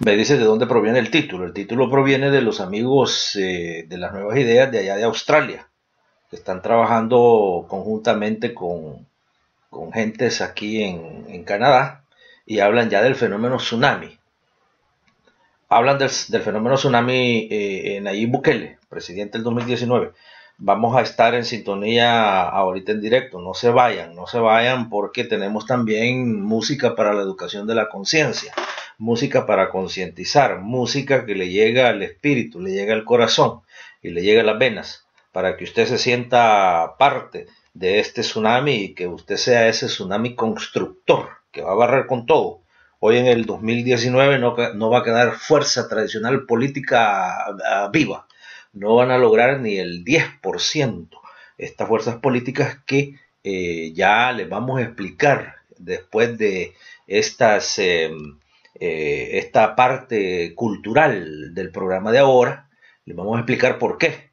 Me dice de dónde proviene el título. El título proviene de los amigos eh, de las nuevas ideas de allá de Australia, que están trabajando conjuntamente con, con gentes aquí en, Canadá y hablan ya del fenómeno tsunami. Hablan del, fenómeno tsunami eh, en Nayib Bukele, presidente del 2019 vamos a estar en sintonía ahorita en directo. No se vayan, no se vayan porque tenemos también música para la educación de la conciencia, música para concientizar, música que le llega al espíritu, le llega al corazón y le llega a las venas para que usted se sienta parte de este tsunami y que usted sea ese tsunami constructor que va a barrer con todo. Hoy en el 2019 no, va a quedar fuerza tradicional política ah, viva no van a lograr ni el 10%. Estas fuerzas políticas que eh, ya les vamos a explicar después de estas, em, eh, esta parte cultural del programa de ahora, les vamos a explicar por qué.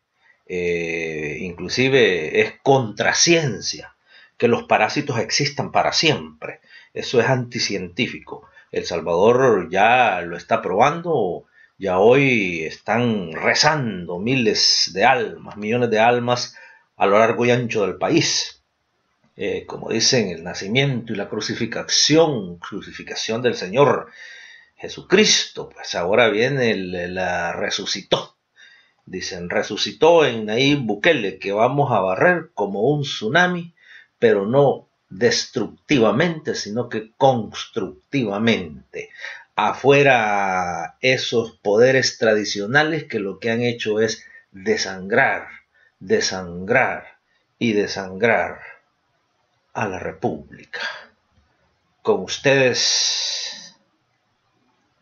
Eh, inclusive es contraciencia que los parásitos existan para siempre. Eso es anticientífico. El Salvador ya lo está probando ya hoy están rezando miles de almas, millones de almas a lo largo y ancho del país. Eh, como dicen, el nacimiento y la crucificación, crucificación del Señor Jesucristo, pues ahora viene la resucitó. Dicen, resucitó en Nayib Bukele, que vamos a barrer como un tsunami, pero no destructivamente, sino que constructivamente afuera esos poderes tradicionales que lo que han hecho es desangrar, desangrar y desangrar a la República. Con ustedes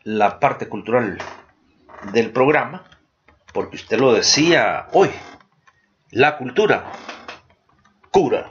la parte cultural del programa, porque usted lo decía hoy, la cultura cura.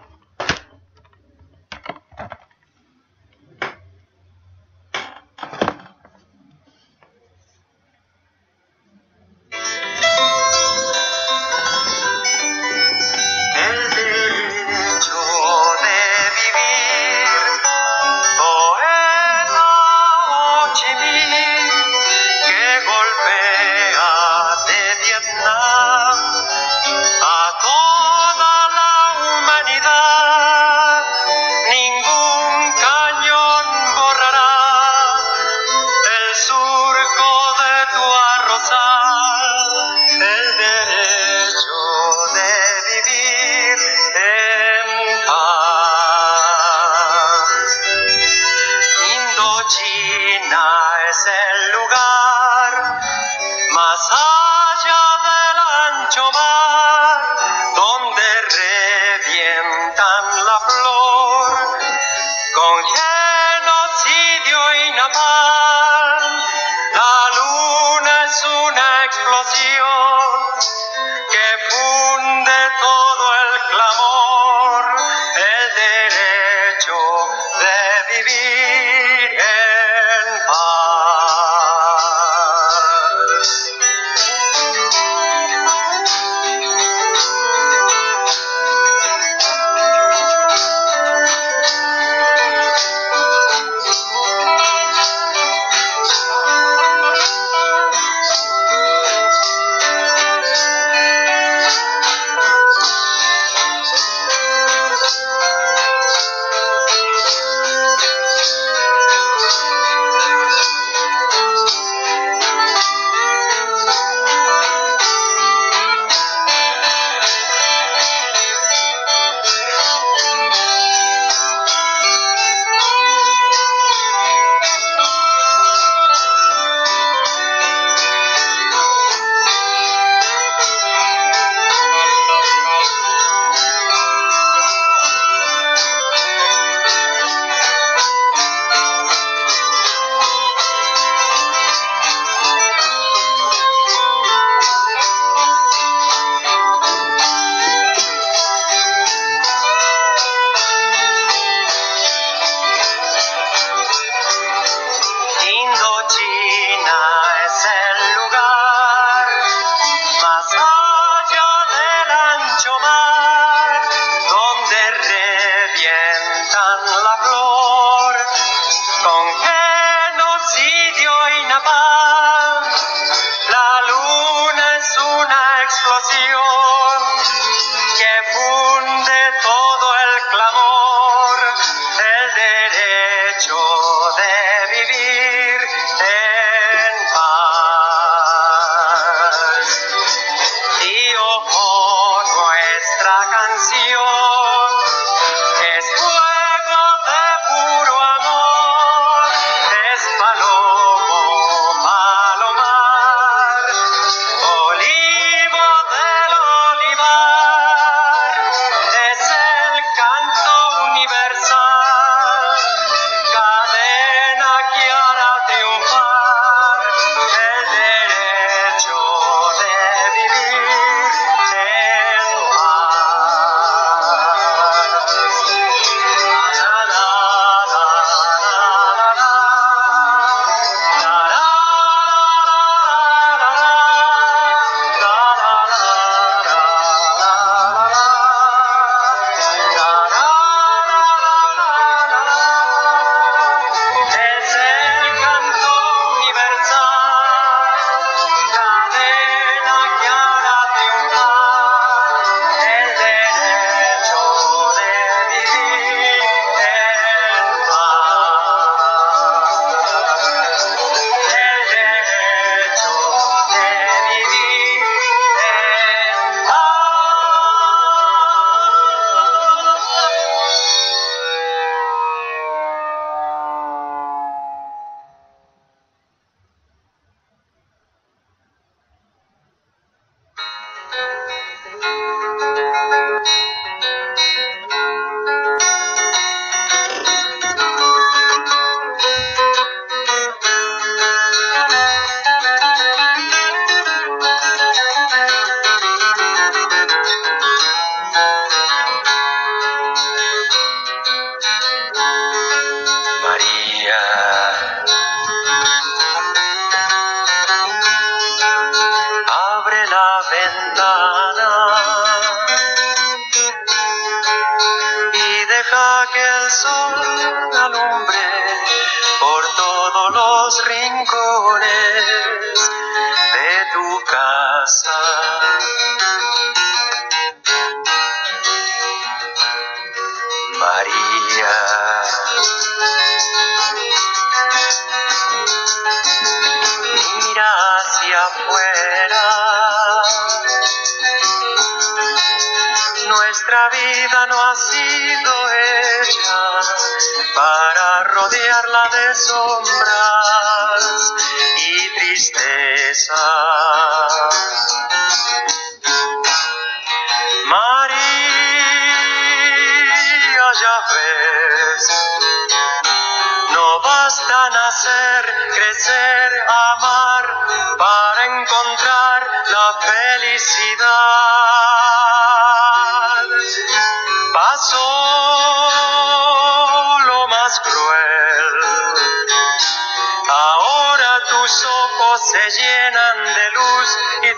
vacío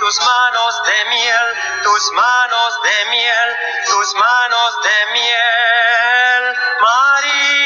tus manos de miel, tus manos de miel, tus manos de miel, María.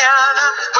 mañana.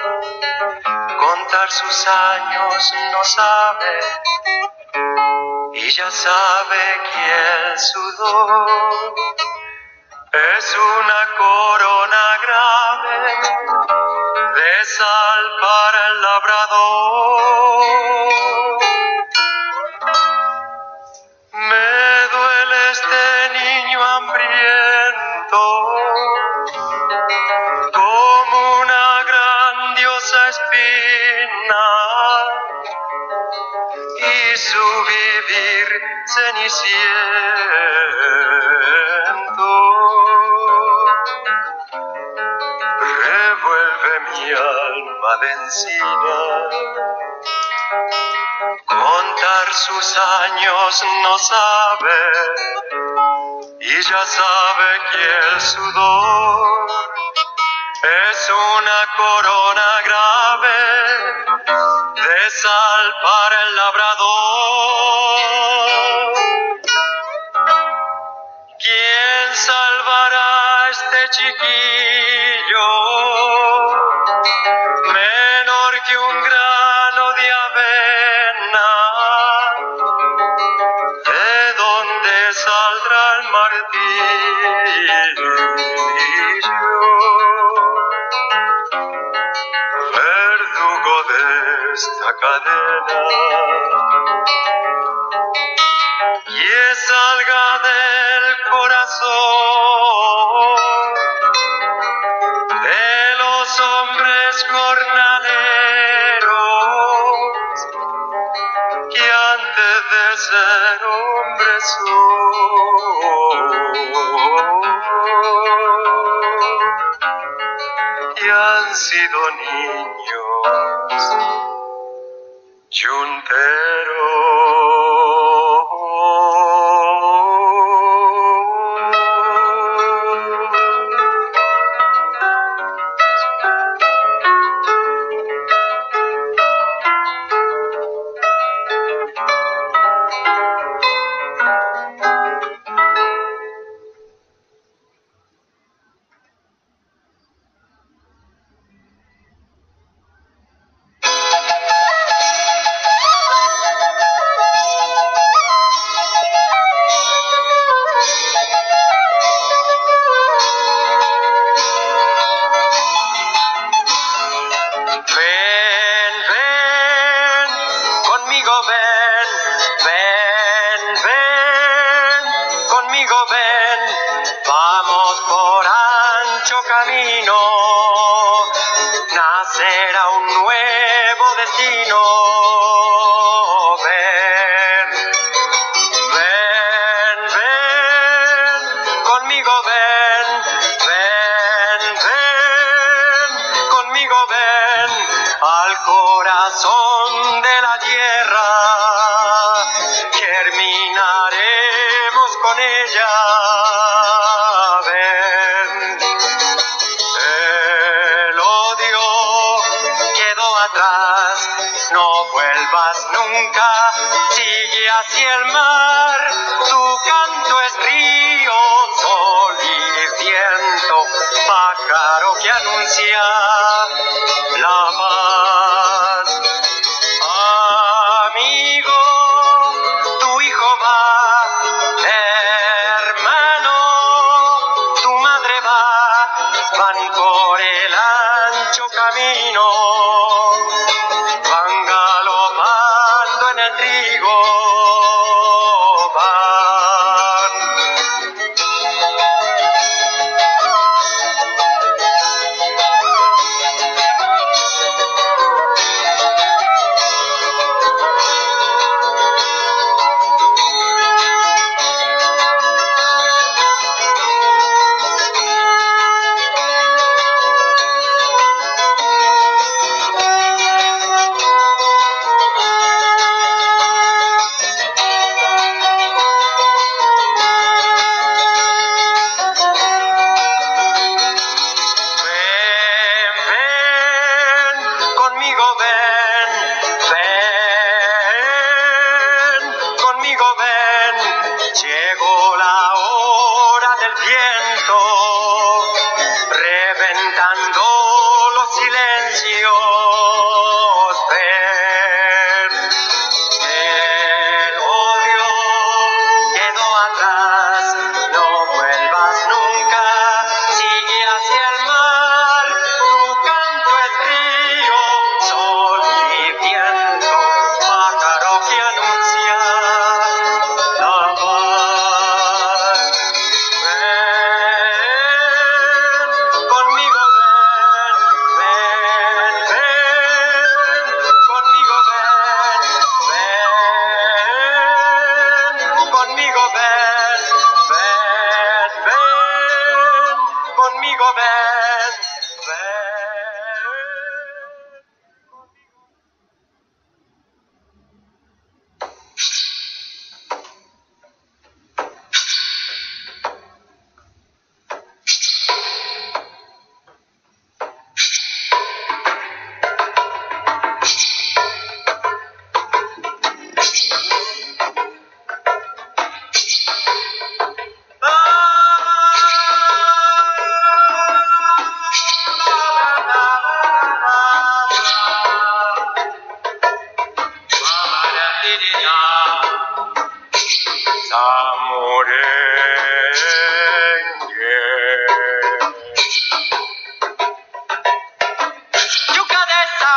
contar sus años no sabe y ya sabe que el sudor es una corona grave de sal para el labrador. Encina. Contar sus años no sabe y ya sabe que el sudor es una corona grave de sal para el labrador. Cadena. Salga del corazón de los hombres jornaleros que antes de ser hombres son y han sido niños conmigo ven, ven, ven, conmigo ven al corazón de la tierra. Germinaremos con ella. Ven, el odio quedó atrás, no vuelvas nunca, sigue hacia el mar, viento, reventando los silencios.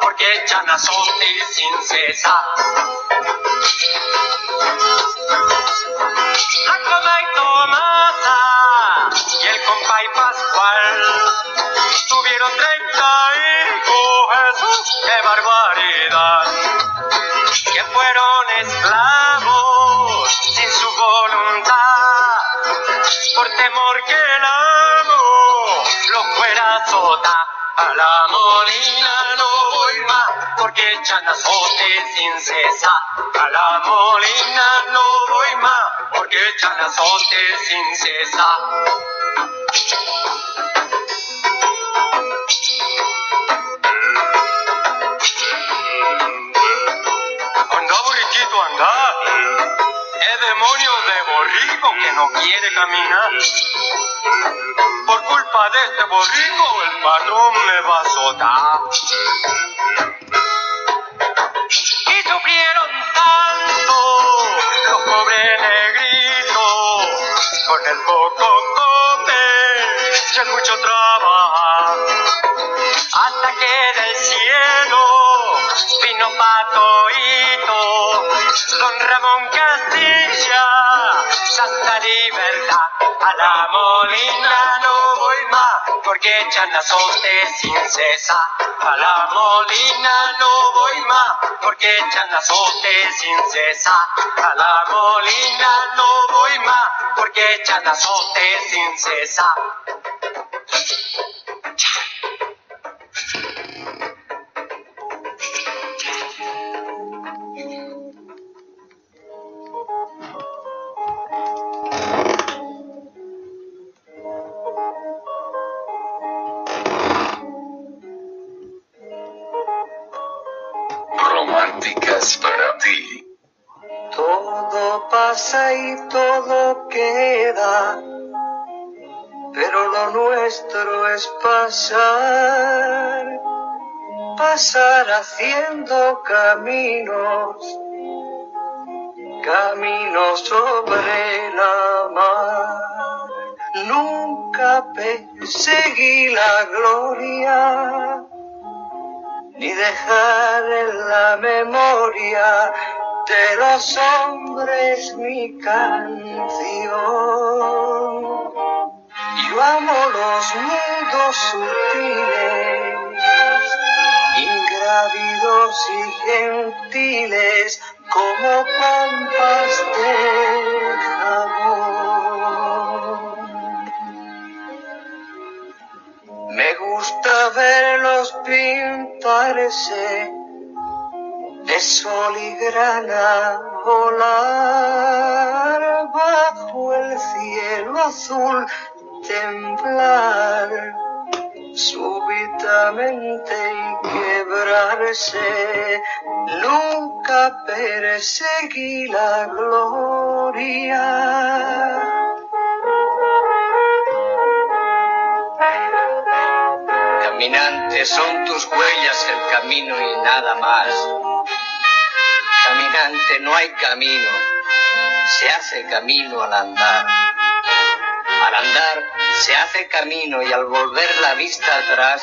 porque echan azote sin cesar. La coma y Tomasa y el compay Pascual tuvieron treinta hijos, Jesús, qué barbaridad. Que fueron esclavos sin su voluntad por temor que la a la molina no voy más, porque echan azote sin cesar. A la molina no voy más, porque echan azote sin cesar. Anda, burriquito, anda. Es demonio de borrico que no quiere caminar. Por culpa de este borrico, el patrón me va a azotar. Y sufrieron tanto los pobres negritos, con el poco ya es mucho trabajo. Hasta que del cielo vino Patoito, don Ramón Castilla, Santa Libertad, a la molina no voy más, porque echan azote sin cesar. A la molina no voy más, porque echan azote sin cesar. A la molina no voy más, porque echan azote sin cesar. Nuestro es pasar, pasar haciendo caminos, caminos sobre la mar. Nunca perseguí la gloria, ni dejar en la memoria de los hombres mi canción. Yo amo los mundos sutiles, ingrávidos y gentiles, como pampas de jabón. Me gusta verlos pintarse de sol y grana volar bajo el cielo azul, temblar súbitamente y quebrarse. Nunca perseguí la gloria. Caminantes son tus huellas el camino y nada más caminante no hay camino, se hace camino al andar. Al andar se hace camino y al volver la vista atrás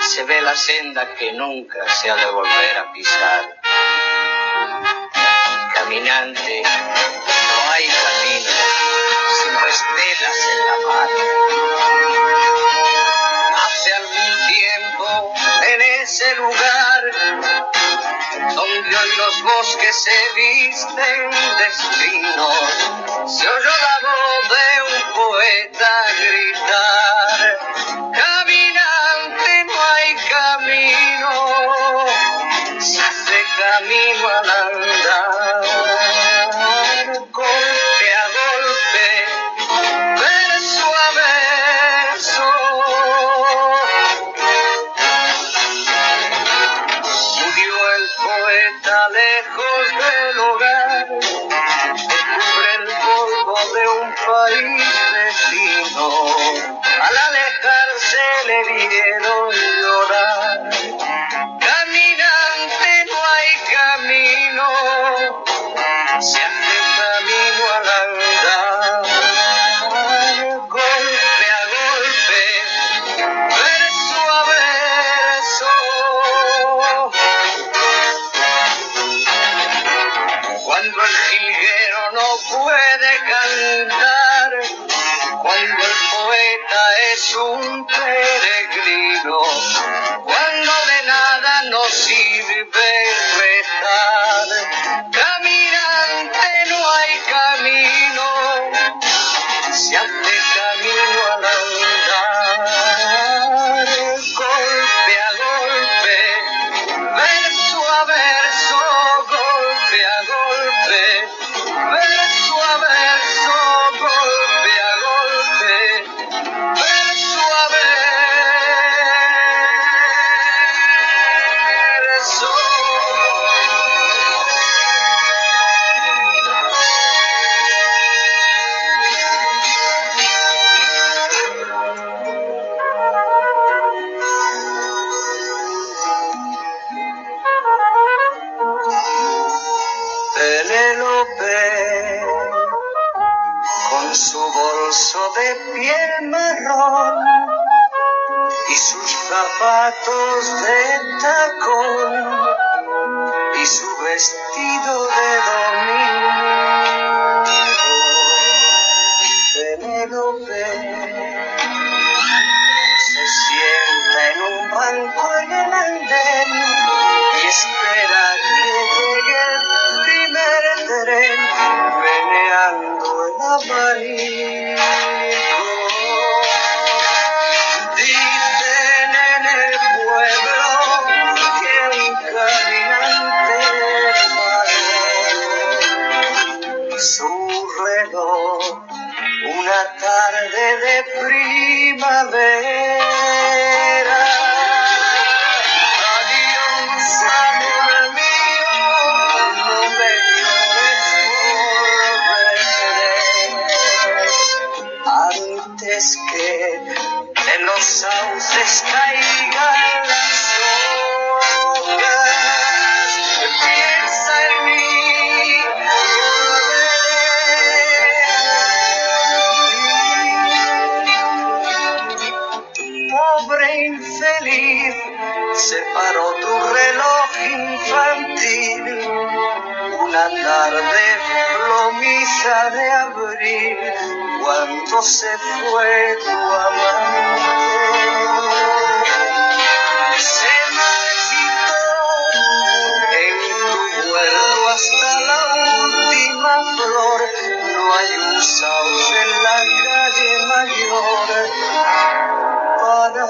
se ve la senda que nunca se ha de volver a pisar. Caminante, no hay camino, sin estelas en la mar. Hace algún tiempo en ese lugar donde hoy los bosques se visten de espinos, se oyó la voz de un poeta Maria. vestido de domingo. tarde, promesa de abril, cuando se fue tu amante. Se marchitó en tu huerto hasta la última flor, no hay un sauce en la calle mayor para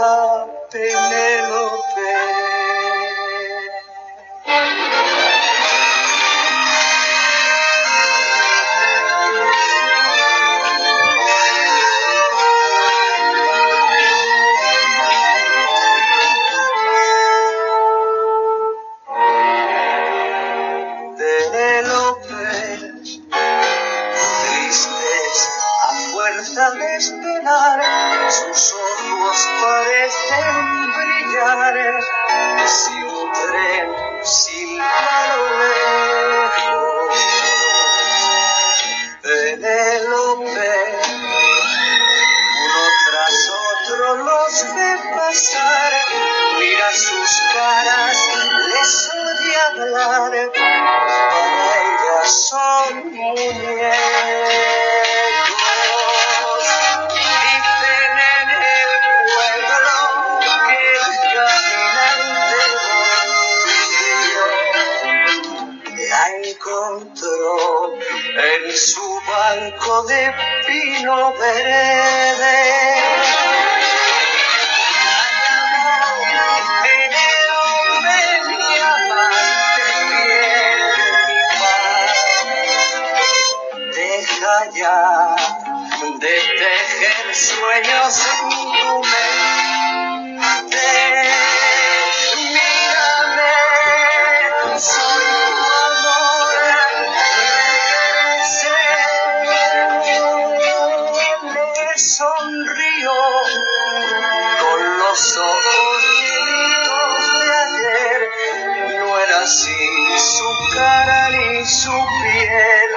su cara ni su piel.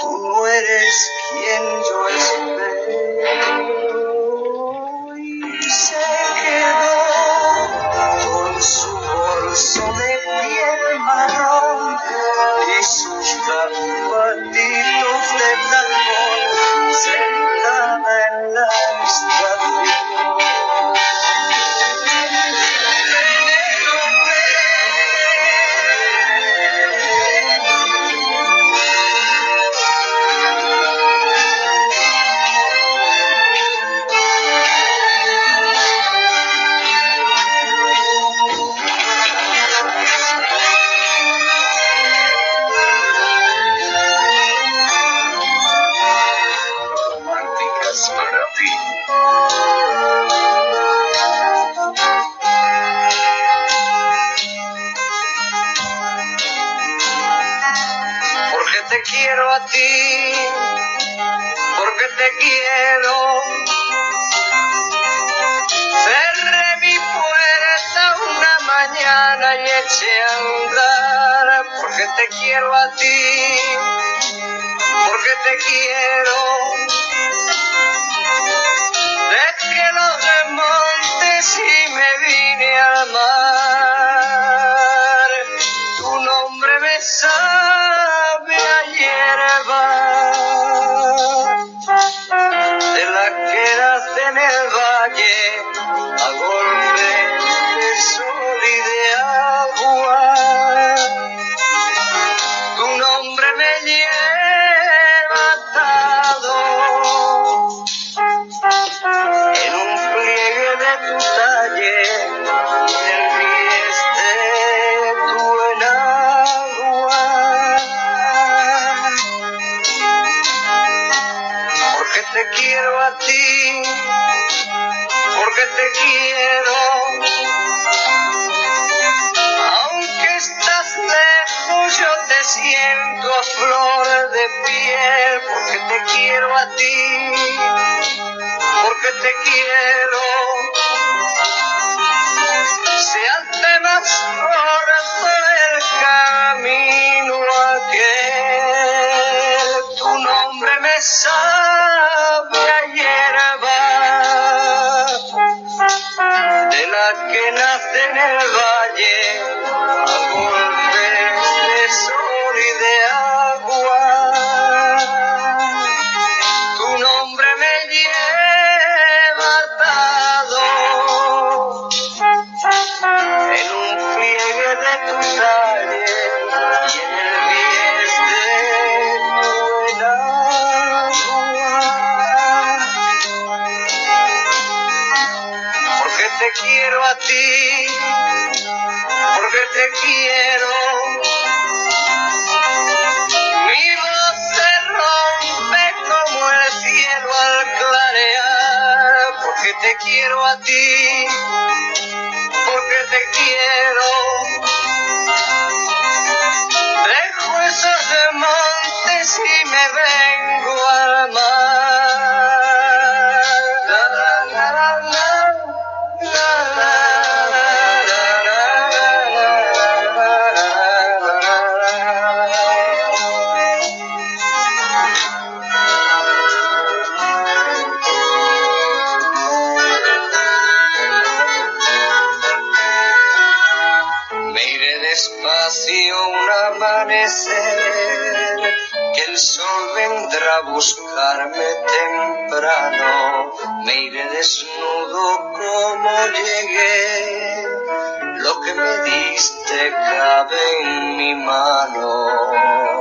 Tú no eres quien porque te quiero. Desde que los desmontes y me vine al mar. que te quiero. Aunque estás lejos, yo te siento a flor de piel, porque te quiero a ti, porque te quiero. Se hace más corto el camino a que tu nombre me sale. te quiero. Mi voz se rompe como el cielo al clarear, porque te quiero a ti, porque te quiero. Dejo esos montes y me vengo al mar Me iré desnudo como llegué, lo que me diste cabe en mi mano.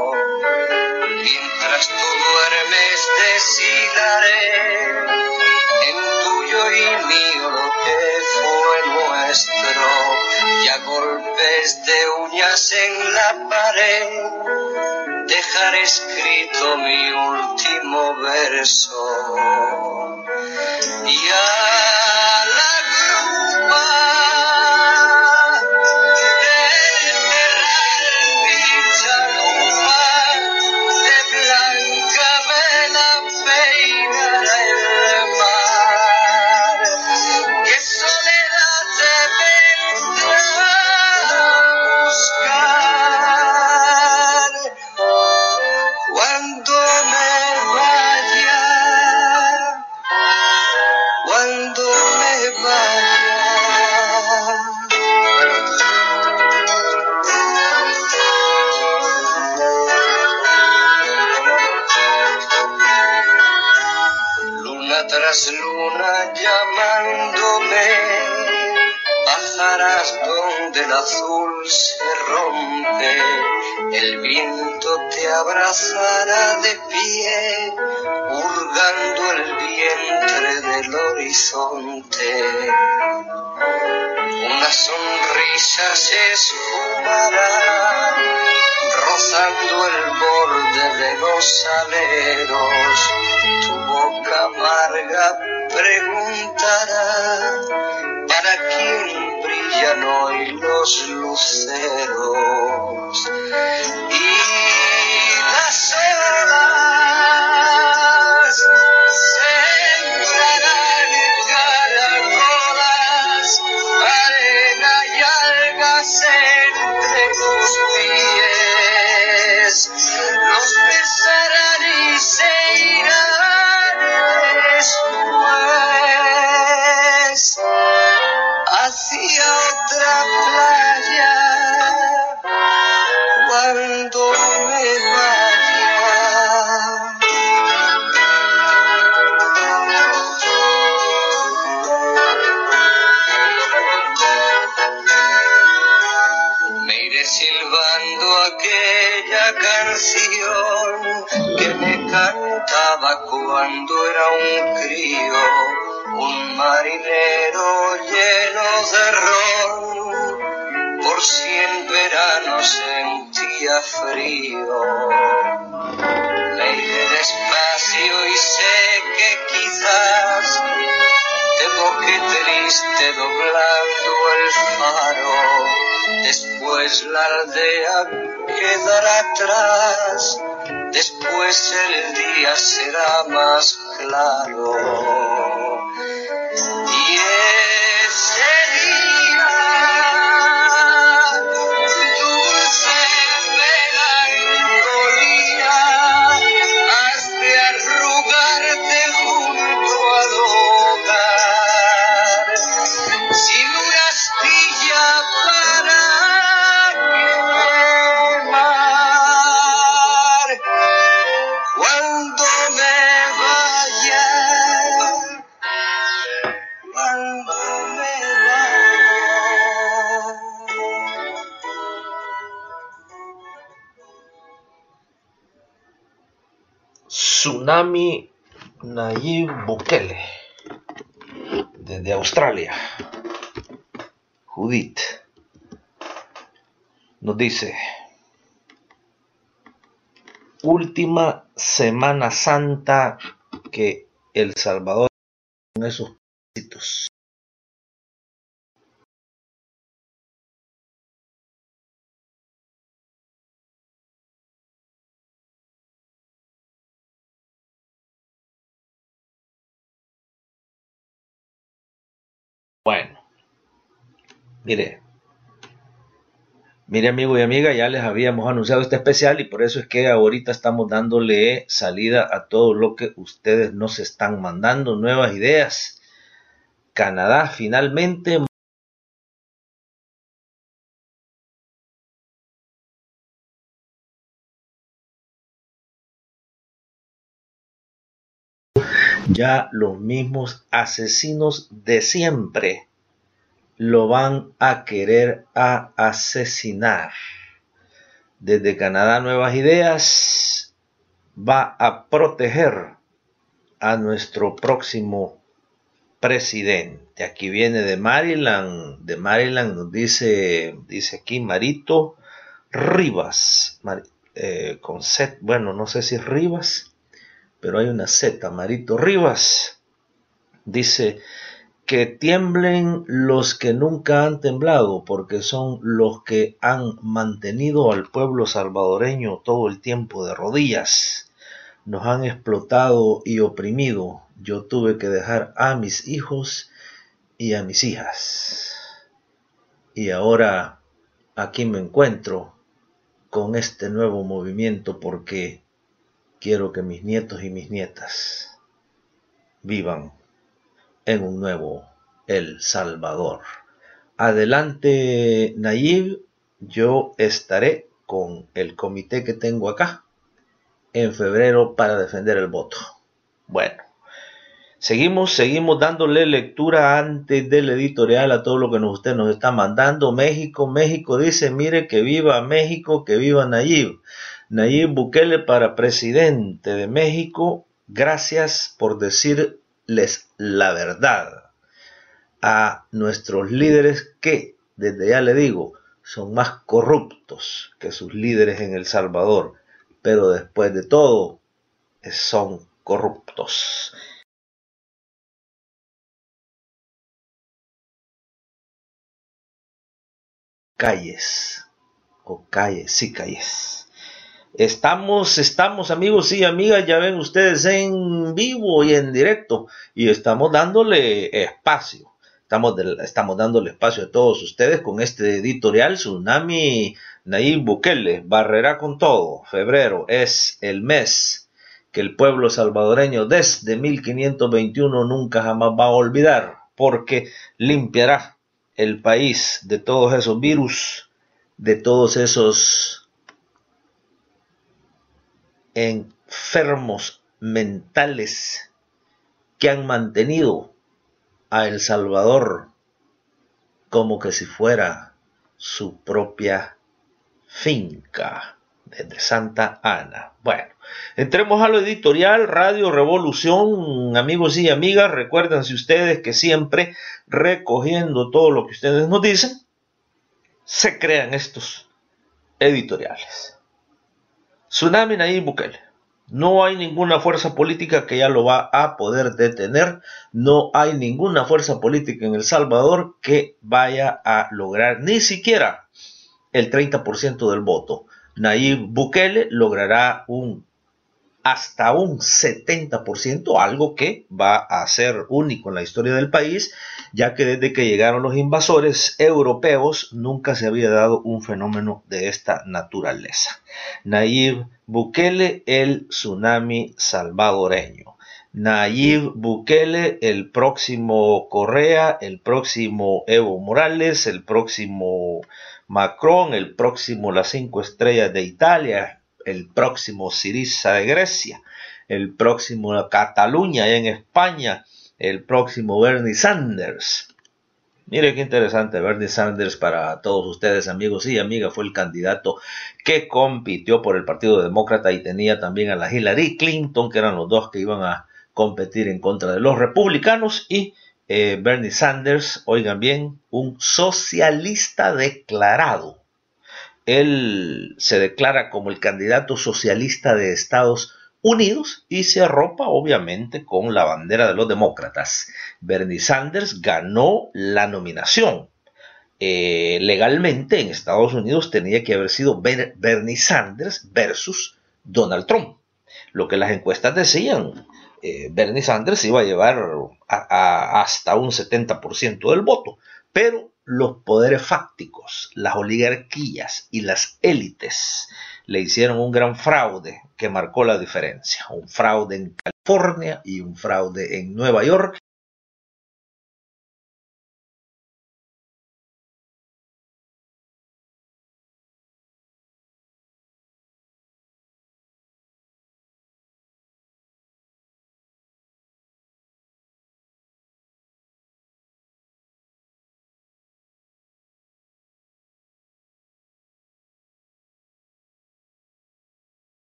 Te abrazará de pie, hurgando el vientre del horizonte. Una sonrisa se esfumará, rozando el borde de los aleros boca amarga preguntará para quién brillan hoy los luceros y las que me cantaba cuando era un crío un marinero lleno de ron, por cien veranos sentía frío. Me iré despacio y sé que quizás te boque triste doblando el faro, después la aldea quedará atrás, después el día será más claro. Nos dice, última Semana Santa que El Salvador en esos pasitos. Bueno, mire, mire amigo y amiga, ya les habíamos anunciado este especial y por eso es que ahorita estamos dándole salida a todo lo que ustedes nos están mandando, nuevas ideas. Canadá finalmente ya los mismos asesinos de siempre lo van a querer a asesinar. Desde Canadá Nuevas Ideas va a proteger a nuestro próximo presidente. Aquí viene de Maryland, de Maryland nos dice, dice aquí Marito Rivas, eh, con set, bueno, no sé si es Rivas, pero hay una Z, Marito Rivas. Dice que tiemblen los que nunca han temblado, porque son los que han mantenido al pueblo salvadoreño todo el tiempo de rodillas. Nos han explotado y oprimido. Yo tuve que dejar a mis hijos y a mis hijas. Y ahora aquí me encuentro con este nuevo movimiento porque quiero que mis nietos y mis nietas vivan en un nuevo El Salvador. Adelante, Nayib, yo estaré con el comité que tengo acá en febrero para defender el voto. Bueno, Seguimos, seguimos dándole lectura antes del editorial a todo lo que usted nos está mandando. México, México dice, mire que viva México, que viva Nayib. Nayib Bukele para presidente de México. Gracias por la verdad a nuestros líderes que, desde ya le digo, son más corruptos que sus líderes en El Salvador, pero después de todo son corruptos. calles, o calles, sí, calles. Estamos, estamos amigos y amigas, ya ven ustedes en vivo y en directo, y estamos dándole espacio. Estamos, estamos dándole espacio a todos ustedes con este editorial Tsunami Nayib Bukele, barrerá con todo. Febrero es el mes que el pueblo salvadoreño desde 1521 nunca jamás va a olvidar, porque limpiará el país de todos esos virus, de todos esos enfermos mentales que han mantenido a El Salvador como que si fuera su propia finca desde Santa Ana. Bueno, entremos a lo editorial, Radio Revolución, amigos y amigas, recuérdense ustedes que siempre recogiendo todo lo que ustedes nos dicen, se crean estos editoriales. Tsunami Nayib Bukele. No hay ninguna fuerza política que ya lo va a poder detener. No hay ninguna fuerza política en El Salvador que vaya a lograr ni siquiera el 30% del voto. Nayib Bukele logrará un hasta un 70%, algo que va a ser único en la historia del país, ya que desde que llegaron los invasores europeos nunca se había dado un fenómeno de esta naturaleza. Nayib Bukele, el tsunami salvadoreño. Nayib Bukele, el próximo Correa, el próximo Evo Morales, el próximo Macron, el próximo Las Cinco Estrellas de Italia, el próximo Siriza de Grecia, el próximo Cataluña en España, el próximo Bernie Sanders. Mire qué interesante, Bernie Sanders para todos ustedes amigos y amigas fue el candidato que compitió por el Partido Demócrata y tenía también a la Hillary Clinton, que eran los dos que iban a competir en contra de los republicanos y eh, Bernie Sanders, oigan bien, un socialista declarado. Él se declara como el candidato socialista de Estados Unidos y se arropa obviamente con la bandera de los demócratas. Bernie Sanders ganó la nominación. Eh, legalmente en Estados Unidos tenía que haber sido Bernie Sanders versus Donald Trump. Lo que las encuestas decían, eh, Bernie Sanders iba a llevar hasta un 70% del voto, pero los poderes fácticos, las oligarquías y las élites le hicieron un gran fraude que marcó la diferencia, un fraude en California y un fraude en Nueva York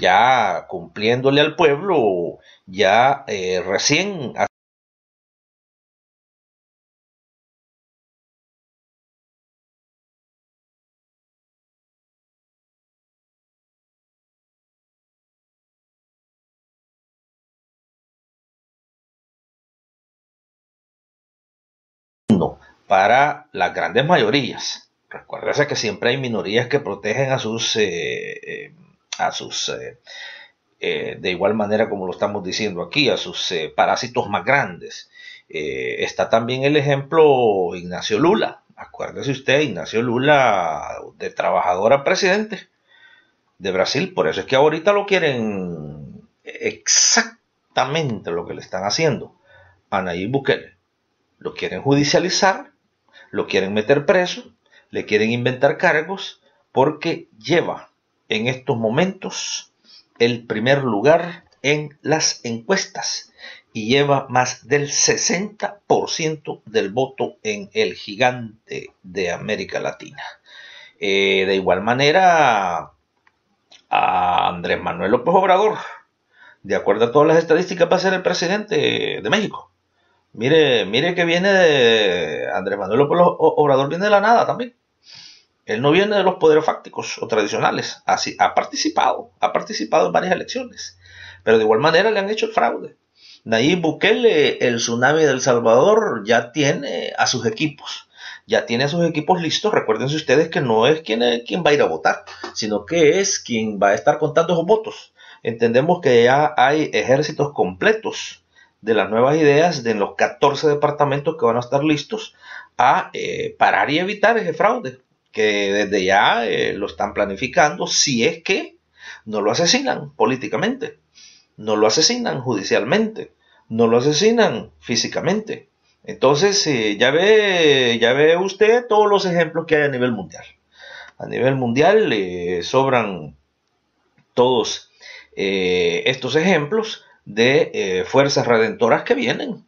ya cumpliéndole al pueblo, ya eh, recién para las grandes mayorías. Recuérdese que siempre hay minorías que protegen a sus eh, a sus, eh, eh, de igual manera como lo estamos diciendo aquí, a sus eh, parásitos más grandes. está también el ejemplo Ignacio Lula. Acuérdese usted, Ignacio Lula, de trabajador a presidente de Brasil. Por eso es que ahorita lo quieren exactamente lo que le están haciendo a Nayib Bukele. Lo quieren judicializar, lo quieren meter preso, le quieren inventar cargos porque lleva en estos momentos el primer lugar en las encuestas y lleva más del 60% del voto en el gigante de América Latina. Eh, de igual manera, a Andrés Manuel López Obrador, de acuerdo a todas las estadísticas, va a ser el presidente de México. Mire, mire que viene de Andrés Manuel López Obrador, viene de la nada también. Él no viene de los poderes fácticos o tradicionales. Así, ha participado, ha participado en varias elecciones. Pero de igual manera le han hecho el fraude. Nayib Bukele, el tsunami del Salvador, ya tiene a sus equipos. Ya tiene a sus equipos listos. Recuérdense ustedes que no es quien, va a ir a votar, sino que es quien va a estar contando esos votos. Entendemos que ya hay ejércitos completos de las nuevas ideas de los 14 departamentos que van a estar listos a eh, parar y evitar ese fraude que desde ya eh, lo están planificando si es que no lo asesinan políticamente, no lo asesinan judicialmente, no lo asesinan físicamente. Entonces eh, ya ve ya ve usted todos los ejemplos que hay a nivel mundial. A nivel mundial le sobran todos eh, estos ejemplos de fuerzas redentoras que vienen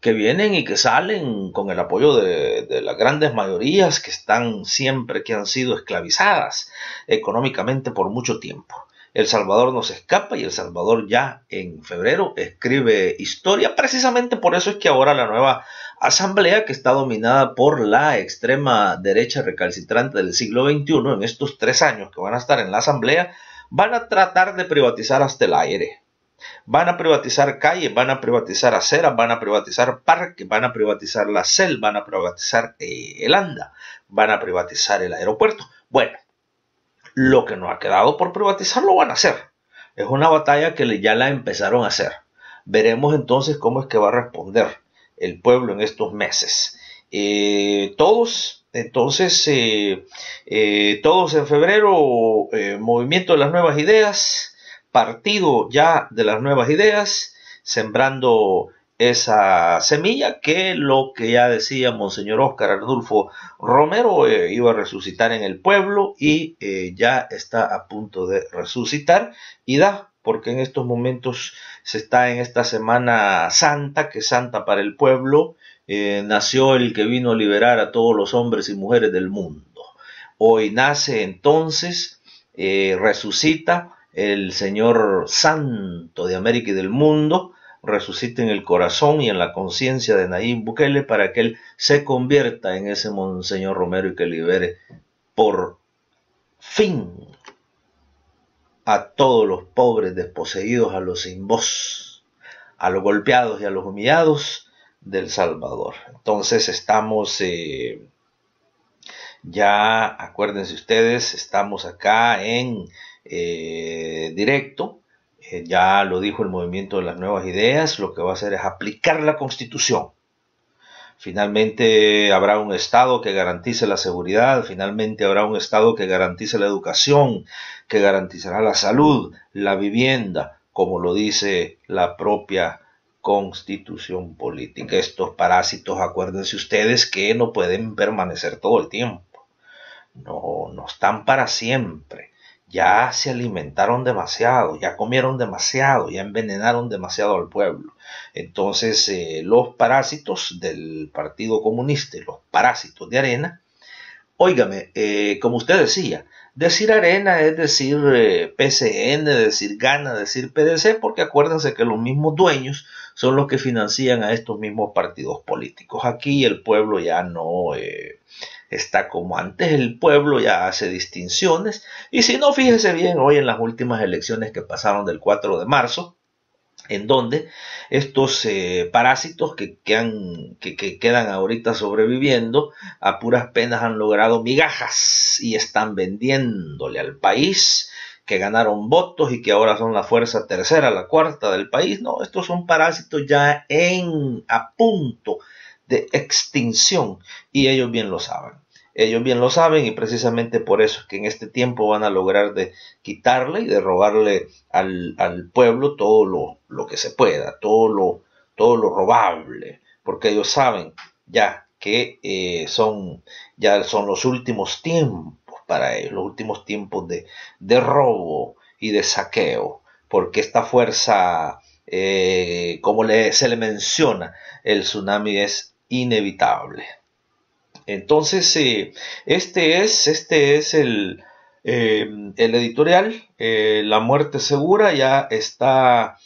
que vienen y que salen con el apoyo de, las grandes mayorías que están siempre, que han sido esclavizadas económicamente por mucho tiempo. El Salvador nos escapa y El Salvador ya en febrero escribe historia. Precisamente por eso es que ahora la nueva asamblea, que está dominada por la extrema derecha recalcitrante del siglo XXI, en estos tres años que van a estar en la asamblea, van a tratar de privatizar hasta el aire Van a privatizar calles, van a privatizar aceras, van a privatizar parques, van a privatizar la CEL, van a privatizar eh, el ANDA, van a privatizar el aeropuerto. Bueno, lo que no ha quedado por privatizar lo van a hacer. Es una batalla que ya la empezaron a hacer. Veremos entonces cómo es que va a responder el pueblo en estos meses. Eh, todos, entonces, eh, todos en febrero, movimiento de las nuevas ideas, partido ya de las nuevas ideas, sembrando esa semilla que lo que ya decía Monseñor Óscar Arnulfo Romero eh, iba a resucitar en el pueblo y eh, ya está a punto de resucitar. Y da porque en estos momentos se está en esta semana santa que es santa para el pueblo eh, nació el que vino a liberar a todos los hombres y mujeres del mundo. Hoy nace entonces resucita el Señor Santo de América y del mundo resucite en el corazón y en la conciencia de Nayib Bukele para que él se convierta en ese Monseñor Romero y que libere por fin a todos los pobres desposeídos, a los sin voz, a los golpeados y a los humillados del Salvador. Entonces estamos eh, ya, acuérdense ustedes, estamos acá en eh, directo. Eh, ya lo dijo el movimiento de las nuevas ideas, lo que va a hacer es aplicar la constitución. Finalmente habrá un Estado que garantice la seguridad, finalmente habrá un Estado que garantice la educación, que garantizará la salud, la vivienda, como lo dice la propia constitución política. Estos parásitos, acuérdense ustedes que no pueden permanecer todo el tiempo. No, no están para siempre ya se alimentaron demasiado, ya comieron demasiado, ya envenenaron demasiado al pueblo. Entonces eh, los parásitos del Partido Comunista, los parásitos de arena, óigame, eh, como usted decía, decir arena es decir eh, PCN, decir Gana, decir PDC, porque acuérdense que los mismos dueños son los que financian a estos mismos partidos políticos. Aquí el pueblo ya no está como antes, el pueblo ya hace distinciones y si no, fíjese bien hoy en las últimas elecciones que pasaron del 4 de marzo, en donde estos eh, parásitos que, que, quedan ahorita sobreviviendo a puras penas han logrado migajas y están vendiéndole al país que ganaron votos y que ahora son la fuerza tercera, la cuarta del país. No, estos son parásitos ya en a punto de extinción. Y ellos bien lo saben. Ellos bien lo saben y precisamente por eso es que en este tiempo van a lograr de quitarle y de robarle al, pueblo todo lo, lo, que se pueda, todo lo, todo lo robable, porque ellos saben ya que eh, son ya son los últimos tiempos para ellos, los últimos tiempos de, de robo y de saqueo, porque esta fuerza, eh, como le, se le menciona, el tsunami es inevitable. Entonces, eh, este es, este es el, el editorial, La muerte segura ya está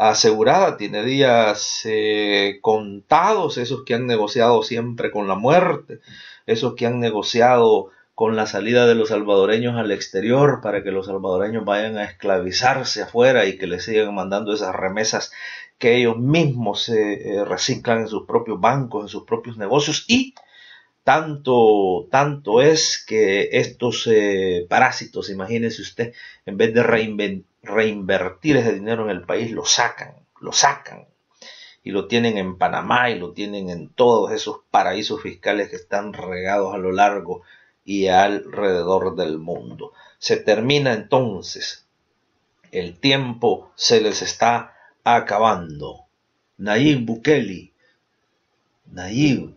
asegurada, tiene días eh, contados, esos que han negociado siempre con la muerte, esos que han negociado con la salida de los salvadoreños al exterior para que los salvadoreños vayan a esclavizarse afuera y que les sigan mandando esas remesas que ellos mismos se eh, reciclan en sus propios bancos, en sus propios negocios y tanto, tanto es que estos eh, parásitos, imagínese usted, en vez de reinvertir ese dinero en el país, lo sacan, lo sacan. Y lo tienen en Panamá y lo tienen en todos esos paraísos fiscales que están regados a lo largo y alrededor del mundo. Se termina entonces. El tiempo se les está acabando. Nayib Bukele, Nayib,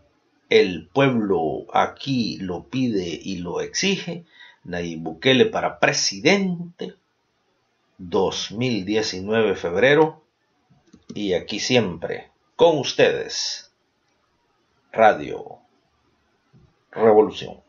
el pueblo aquí lo pide y lo exige. Nayib Bukele para presidente 2019 febrero y aquí siempre con ustedes Radio Revolución.